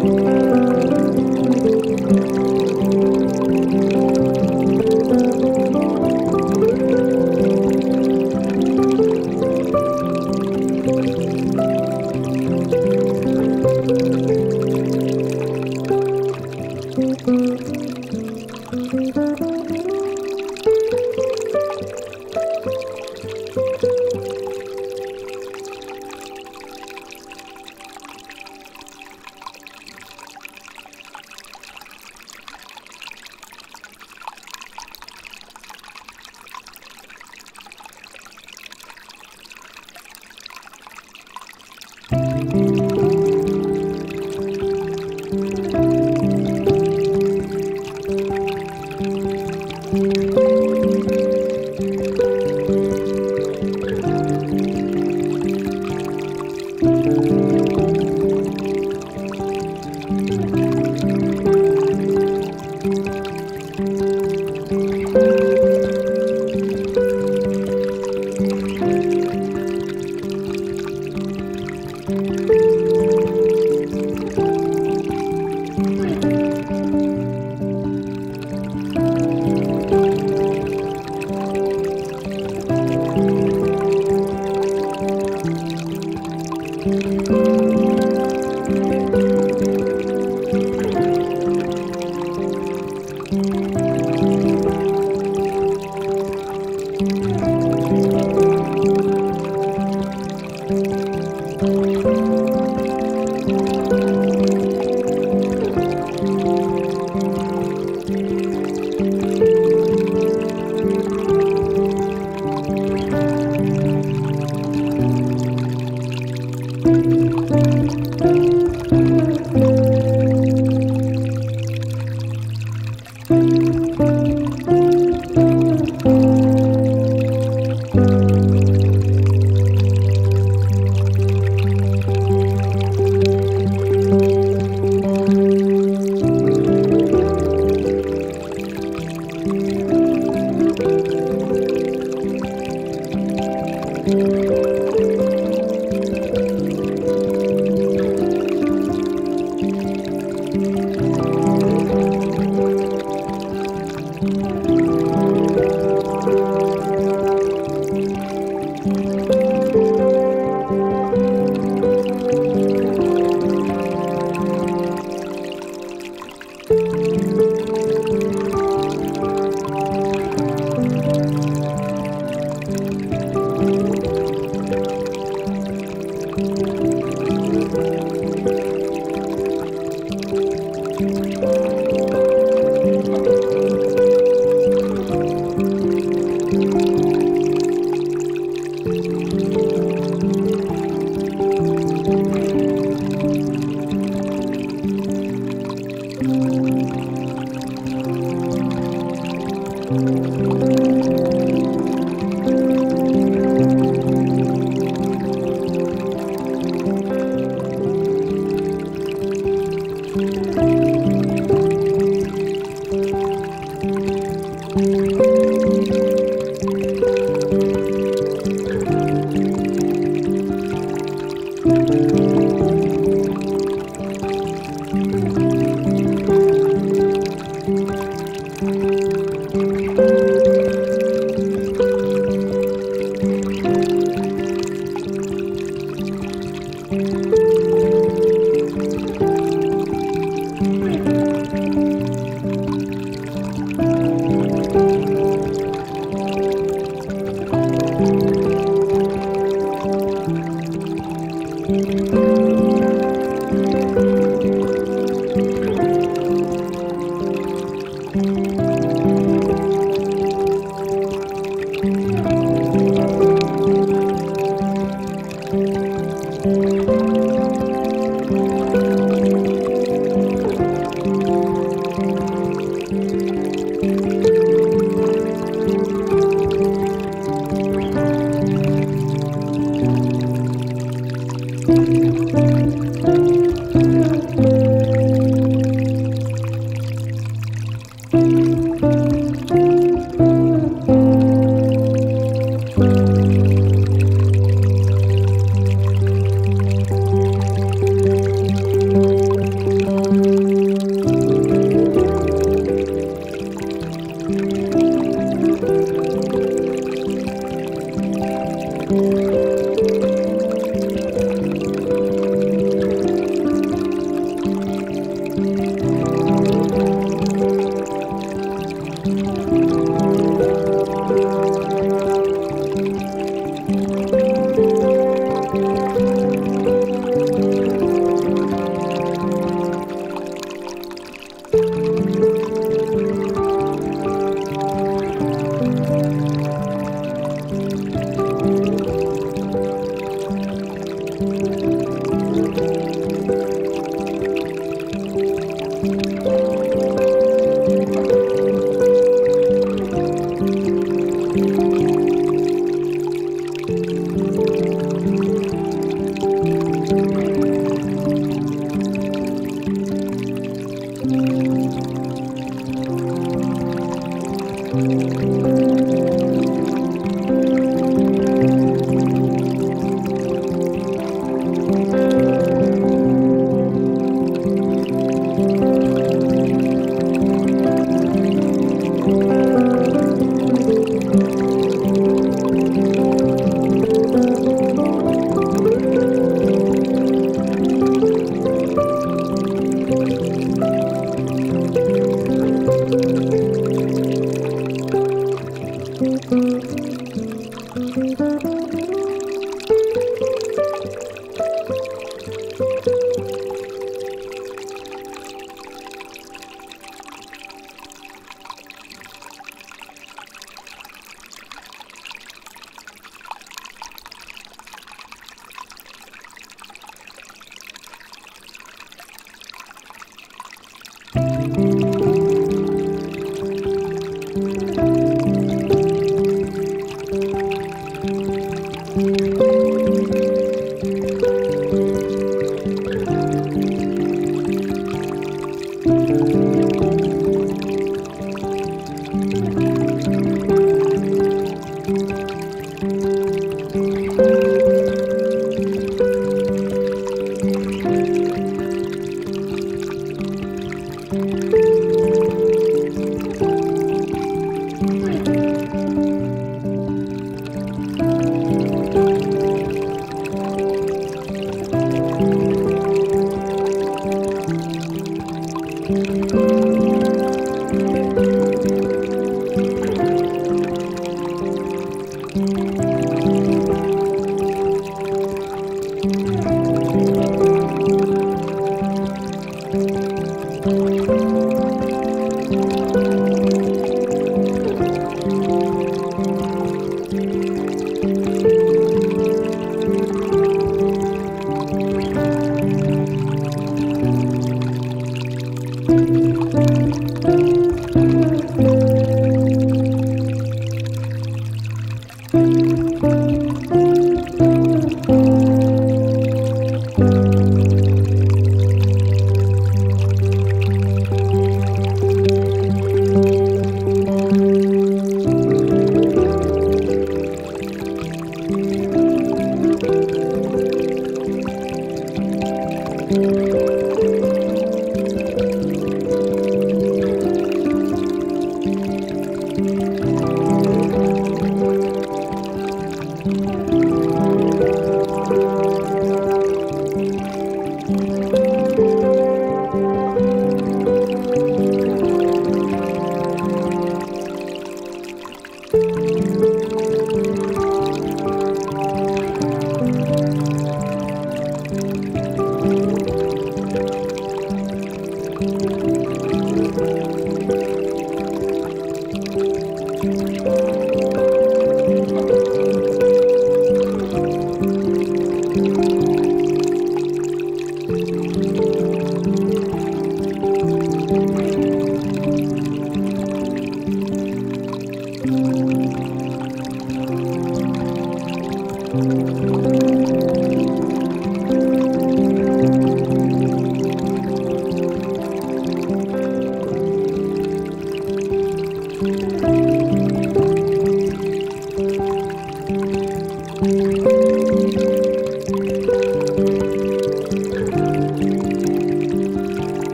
Thank you.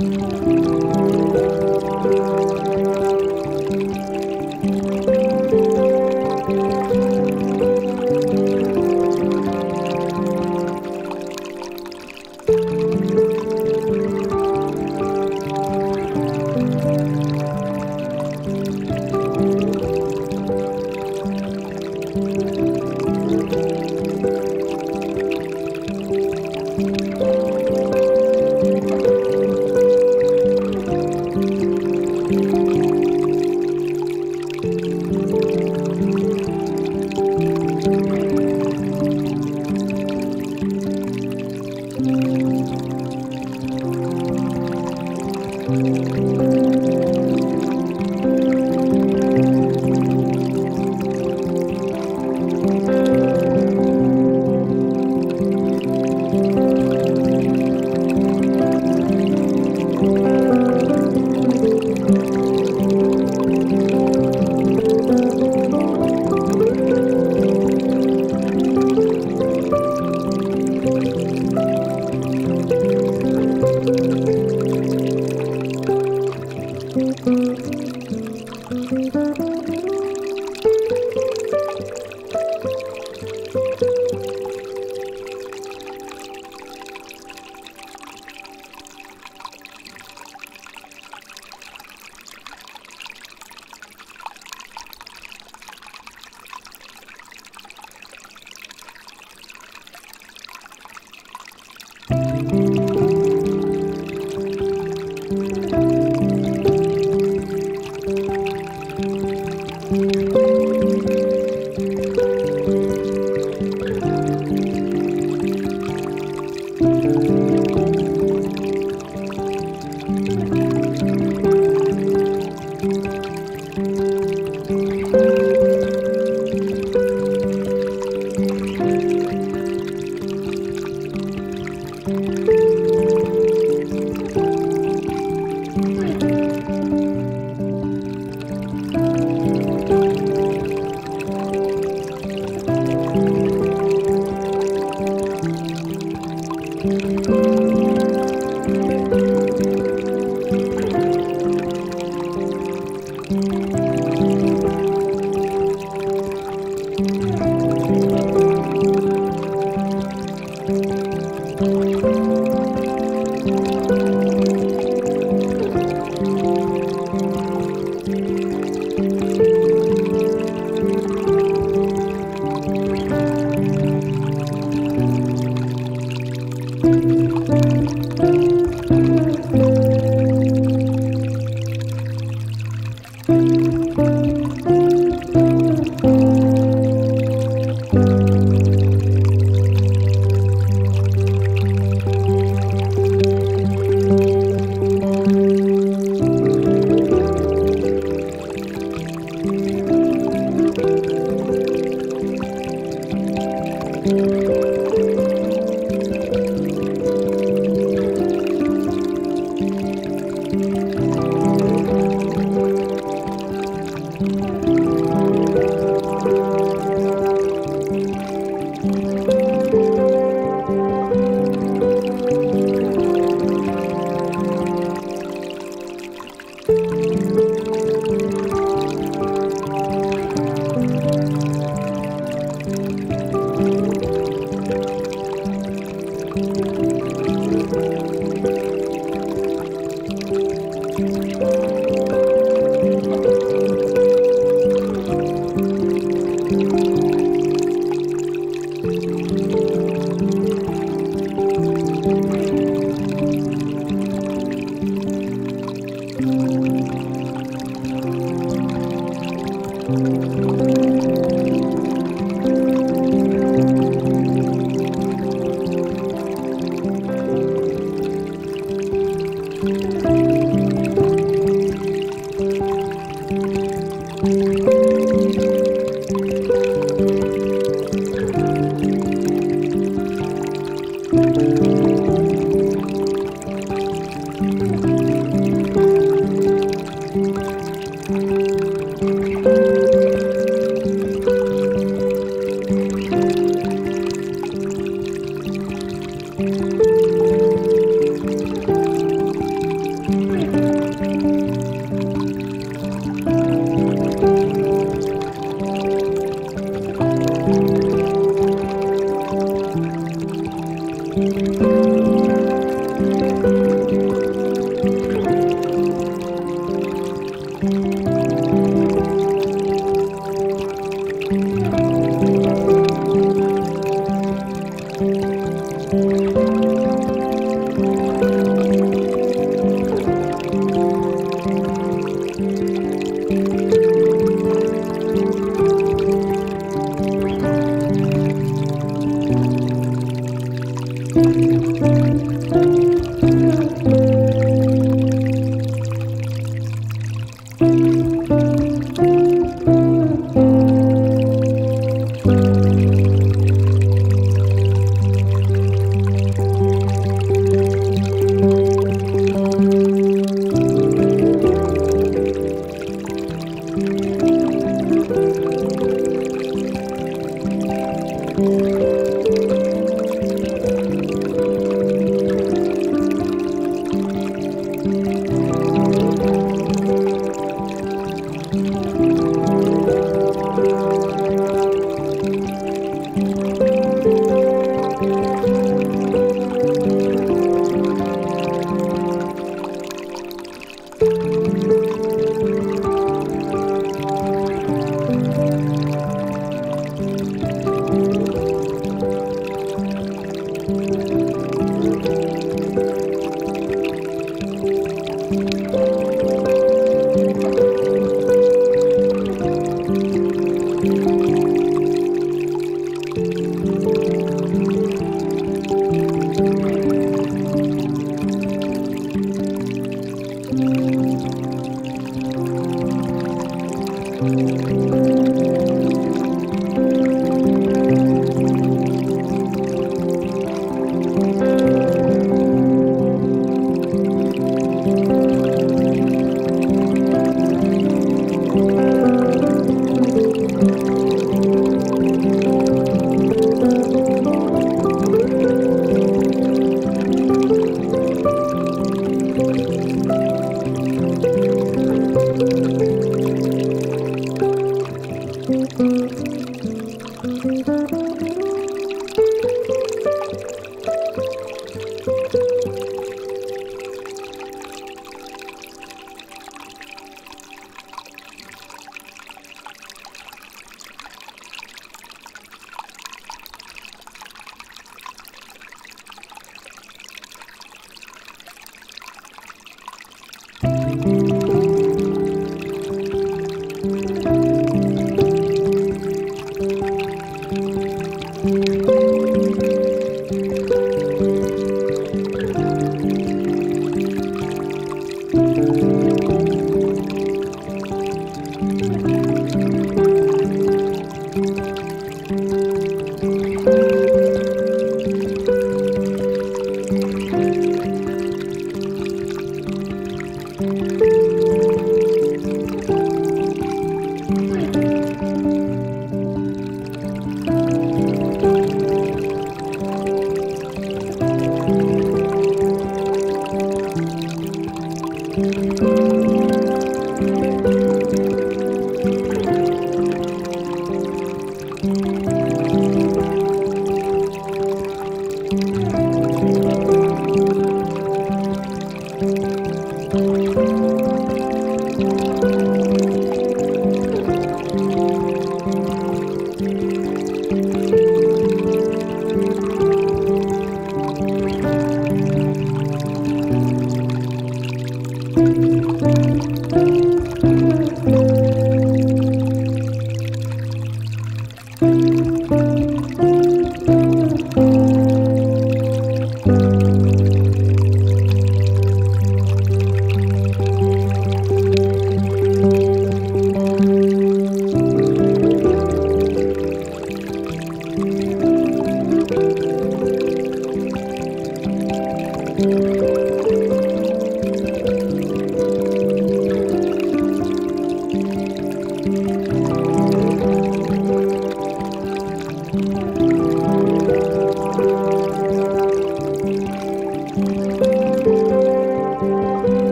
Música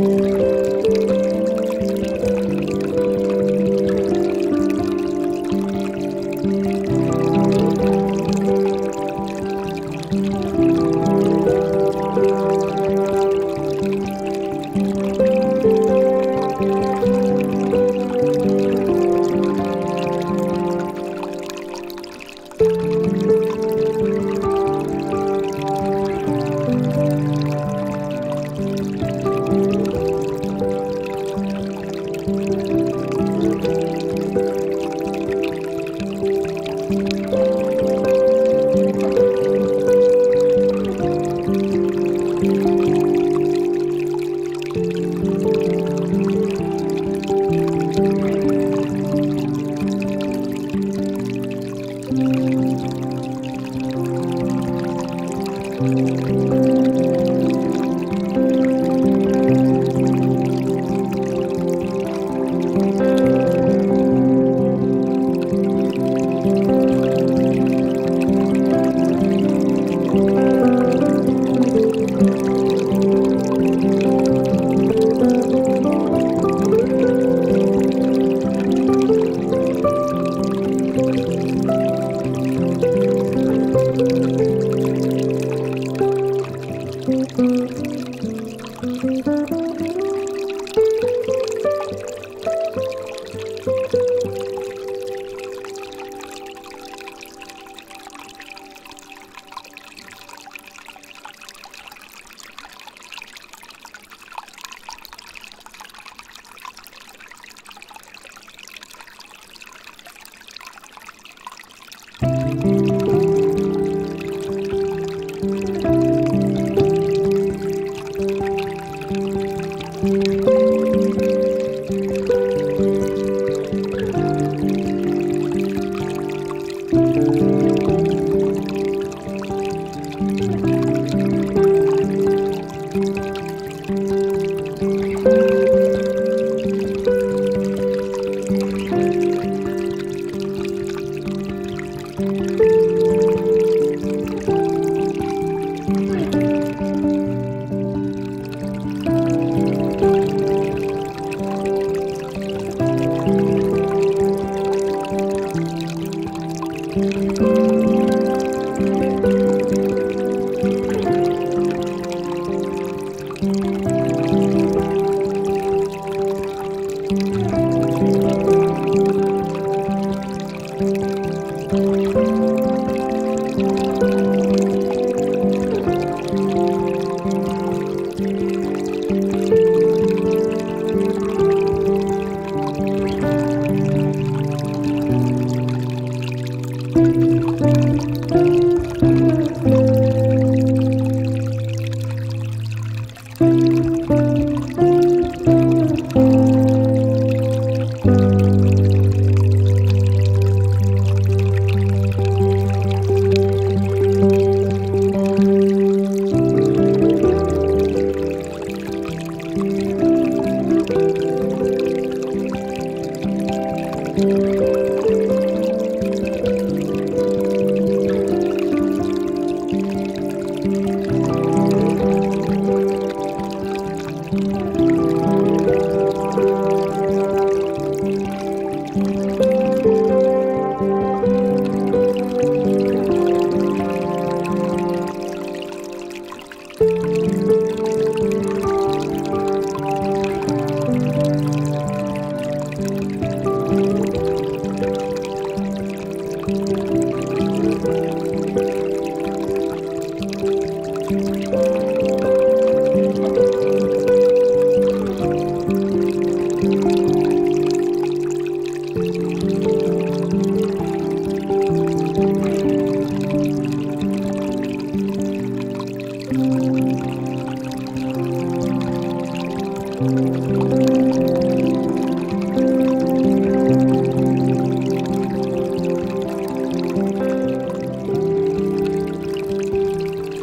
Música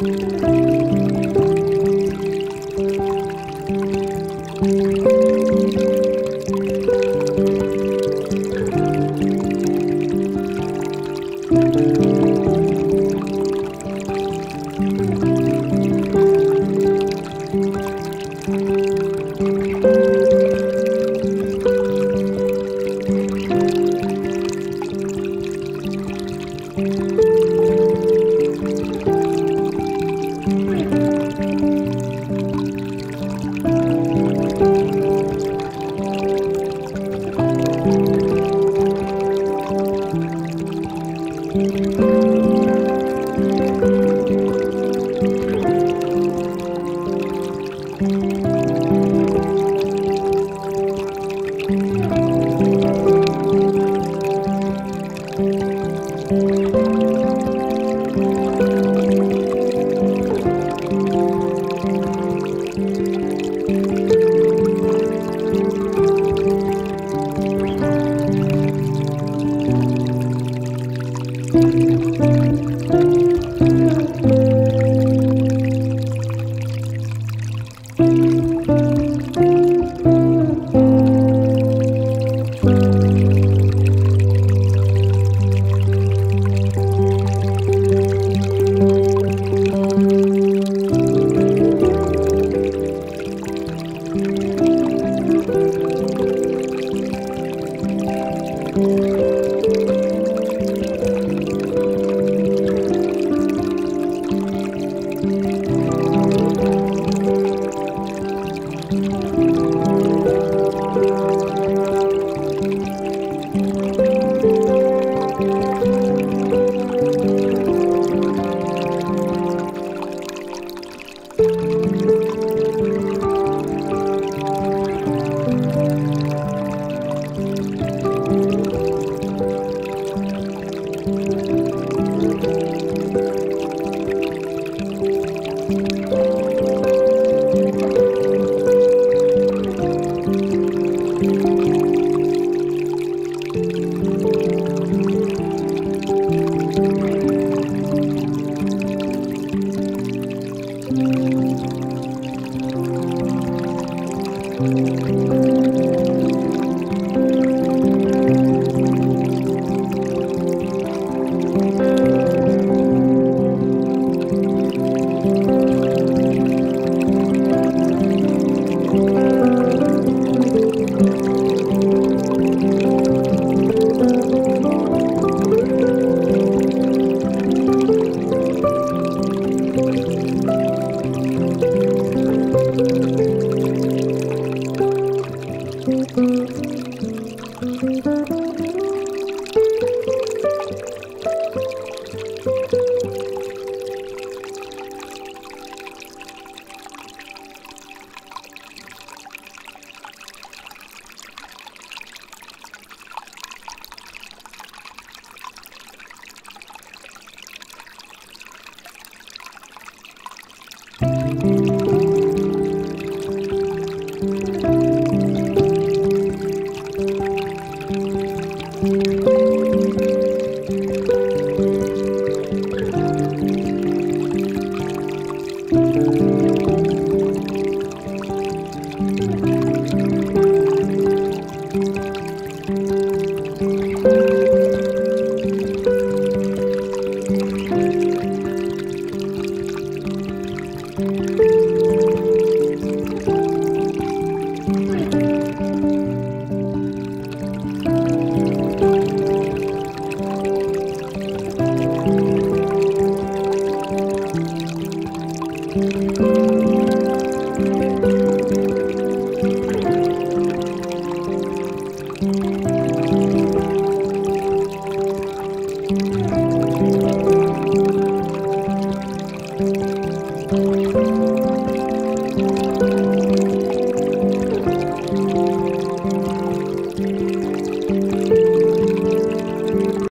Música